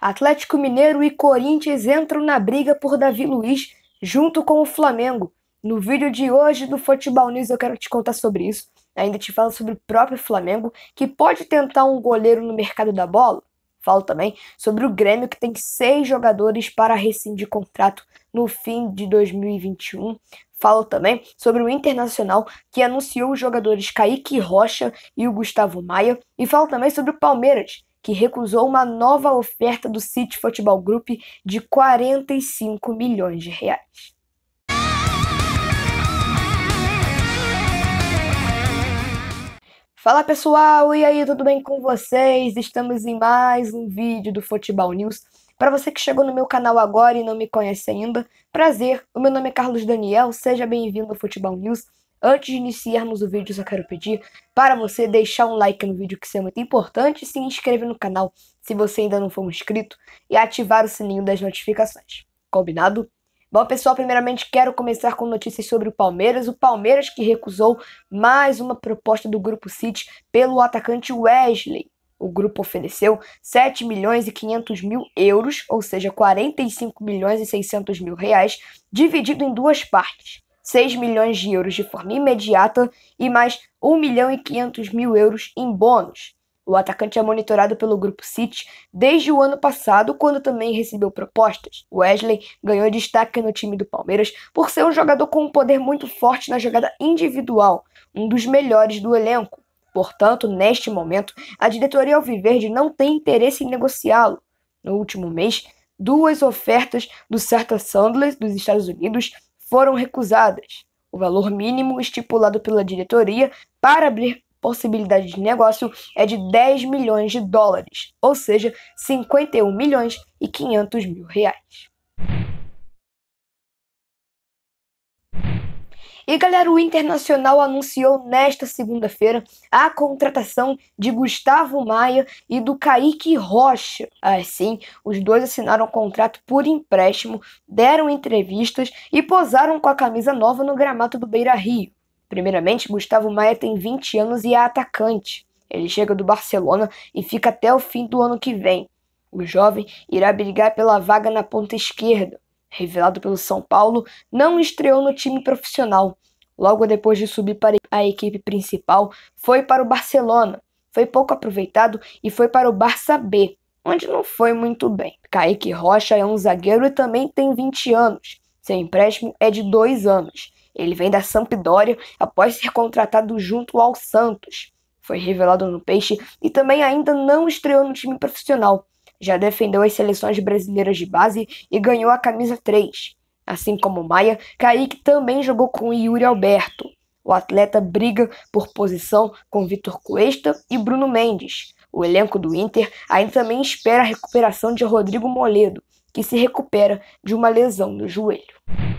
Atlético Mineiro e Corinthians entram na briga por Davi Luiz junto com o Flamengo. No vídeo de hoje do Futebol News eu quero te contar sobre isso. Ainda te falo sobre o próprio Flamengo, que pode tentar um goleiro no mercado da bola. Falo também sobre o Grêmio, que tem seis jogadores para rescindir contrato no fim de 2021. Falo também sobre o Internacional, que anunciou os jogadores Kaique Rocha e o Gustavo Maia. E falo também sobre o Palmeiras, que recusou uma nova oferta do City Football Group de 45 milhões de reais. Fala pessoal, e aí, tudo bem com vocês? Estamos em mais um vídeo do Futebol News. Para você que chegou no meu canal agora e não me conhece ainda, prazer, o meu nome é Carlos Daniel, seja bem-vindo ao Futebol News. Antes de iniciarmos o vídeo, só quero pedir para você deixar um like no vídeo, que isso é muito importante, se inscrever no canal se você ainda não for inscrito e ativar o sininho das notificações. Combinado? Bom, pessoal, primeiramente quero começar com notícias sobre o Palmeiras. O Palmeiras que recusou mais uma proposta do Grupo City pelo atacante Wesley. O grupo ofereceu 7 milhões e 500 mil euros, ou seja, 45 milhões e 600 mil reais, dividido em duas partes. 6 milhões de euros de forma imediata e mais 1 milhão e 500 mil euros em bônus. O atacante é monitorado pelo Grupo City desde o ano passado, quando também recebeu propostas. Wesley ganhou destaque no time do Palmeiras por ser um jogador com um poder muito forte na jogada individual, um dos melhores do elenco. Portanto, neste momento, a diretoria Alviverde não tem interesse em negociá-lo. No último mês, duas ofertas do Certa Sandler dos Estados Unidos foram recusadas. O valor mínimo estipulado pela diretoria para abrir possibilidade de negócio é de 10 milhões de dólares, ou seja, 51 milhões e 500 mil reais. E galera, o Internacional anunciou nesta segunda-feira a contratação de Gustavo Maia e do Kaique Rocha. Assim, os dois assinaram um contrato por empréstimo, deram entrevistas e posaram com a camisa nova no gramado do Beira Rio. Primeiramente, Gustavo Maia tem 20 anos e é atacante. Ele chega do Barcelona e fica até o fim do ano que vem. O jovem irá brigar pela vaga na ponta esquerda revelado pelo São Paulo, não estreou no time profissional. Logo depois de subir para a equipe principal, foi para o Barcelona. Foi pouco aproveitado e foi para o Barça B, onde não foi muito bem. Kaique Rocha é um zagueiro e também tem 20 anos. Seu empréstimo é de dois anos. Ele vem da Sampdoria após ser contratado junto ao Santos. Foi revelado no Peixe e também ainda não estreou no time profissional já defendeu as seleções brasileiras de base e ganhou a camisa 3. Assim como Maia, Kaique também jogou com Yuri Alberto. O atleta briga por posição com Vitor Cuesta e Bruno Mendes. O elenco do Inter ainda também espera a recuperação de Rodrigo Moledo, que se recupera de uma lesão no joelho.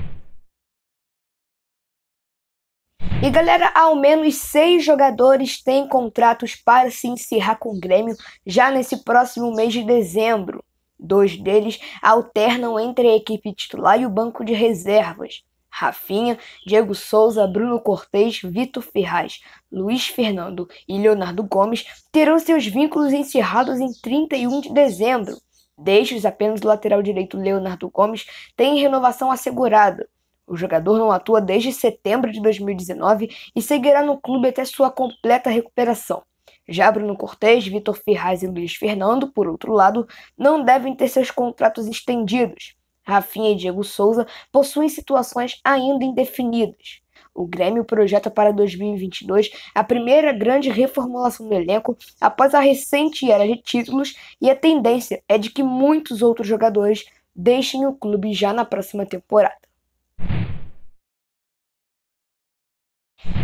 E galera, ao menos seis jogadores têm contratos para se encerrar com o Grêmio já nesse próximo mês de dezembro. Dois deles alternam entre a equipe titular e o banco de reservas. Rafinha, Diego Souza, Bruno Cortez, Vitor Ferraz, Luiz Fernando e Leonardo Gomes terão seus vínculos encerrados em 31 de dezembro. Destes, apenas o lateral direito Leonardo Gomes tem renovação assegurada. O jogador não atua desde setembro de 2019 e seguirá no clube até sua completa recuperação. Já Bruno Cortes, Vitor Ferraz e Luiz Fernando, por outro lado, não devem ter seus contratos estendidos. Rafinha e Diego Souza possuem situações ainda indefinidas. O Grêmio projeta para 2022 a primeira grande reformulação do elenco após a recente era de títulos e a tendência é de que muitos outros jogadores deixem o clube já na próxima temporada.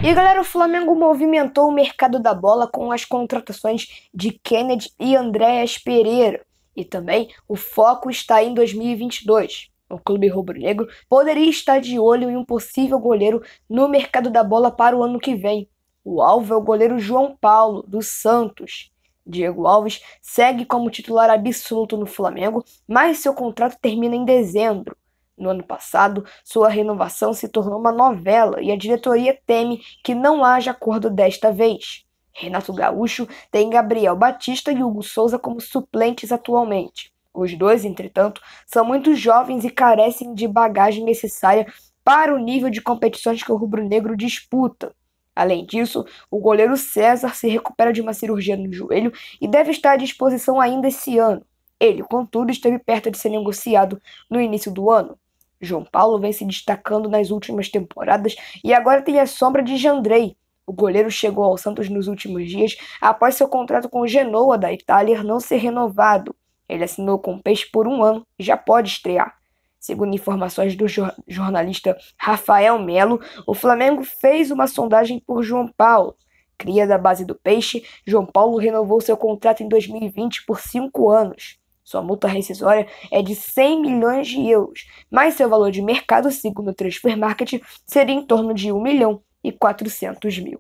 E galera, o Flamengo movimentou o mercado da bola com as contratações de Kennedy e Andréas Pereira. E também o foco está em 2022. O clube rubro-negro poderia estar de olho em um possível goleiro no mercado da bola para o ano que vem. O alvo é o goleiro João Paulo, do Santos. Diego Alves segue como titular absoluto no Flamengo, mas seu contrato termina em dezembro. No ano passado, sua renovação se tornou uma novela e a diretoria teme que não haja acordo desta vez. Renato Gaúcho tem Gabriel Batista e Hugo Souza como suplentes atualmente. Os dois, entretanto, são muito jovens e carecem de bagagem necessária para o nível de competições que o rubro-negro disputa. Além disso, o goleiro César se recupera de uma cirurgia no joelho e deve estar à disposição ainda esse ano. Ele, contudo, esteve perto de ser negociado no início do ano. João Paulo vem se destacando nas últimas temporadas e agora tem a sombra de Jandrei. O goleiro chegou ao Santos nos últimos dias após seu contrato com o Genoa da Itália não ser renovado. Ele assinou com o Peixe por um ano e já pode estrear. Segundo informações do jornalista Rafael Melo, o Flamengo fez uma sondagem por João Paulo. Cria da base do Peixe, João Paulo renovou seu contrato em 2020 por cinco anos. Sua multa rescisória é de 100 milhões de euros, mas seu valor de mercado, segundo o Transfer Market, seria em torno de 1 milhão e 400 mil.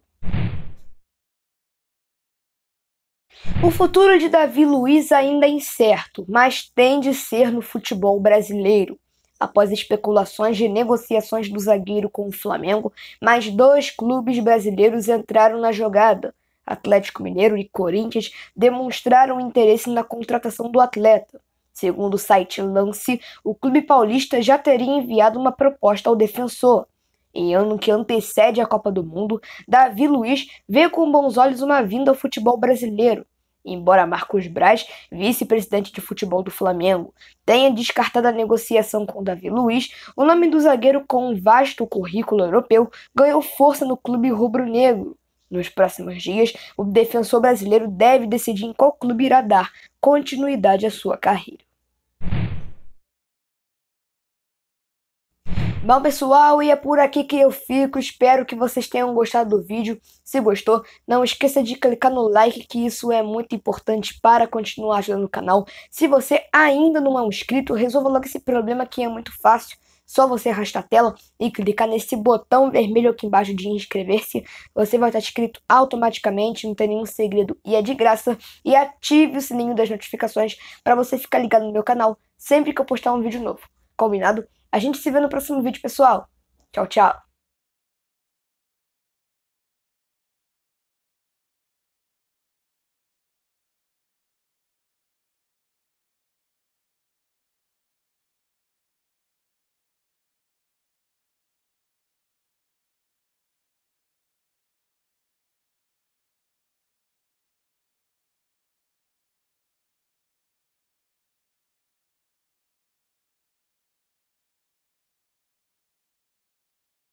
O futuro de Davi Luiz ainda é incerto, mas tem de ser no futebol brasileiro. Após especulações de negociações do zagueiro com o Flamengo, mais dois clubes brasileiros entraram na jogada. Atlético Mineiro e Corinthians demonstraram interesse na contratação do atleta. Segundo o site Lance, o clube paulista já teria enviado uma proposta ao defensor. Em ano que antecede a Copa do Mundo, Davi Luiz vê com bons olhos uma vinda ao futebol brasileiro. Embora Marcos Braz, vice-presidente de futebol do Flamengo, tenha descartado a negociação com Davi Luiz, o nome do zagueiro com um vasto currículo europeu ganhou força no clube rubro-negro. Nos próximos dias, o defensor brasileiro deve decidir em qual clube irá dar continuidade à sua carreira. Bom, pessoal, e é por aqui que eu fico. Espero que vocês tenham gostado do vídeo. Se gostou, não esqueça de clicar no like, que isso é muito importante para continuar ajudando o canal. Se você ainda não é um inscrito, resolva logo esse problema que é muito fácil. Só você arrastar a tela e clicar nesse botão vermelho aqui embaixo de inscrever-se. Você vai estar inscrito automaticamente, não tem nenhum segredo e é de graça. E ative o sininho das notificações para você ficar ligado no meu canal sempre que eu postar um vídeo novo. Combinado? A gente se vê no próximo vídeo, pessoal. Tchau, tchau.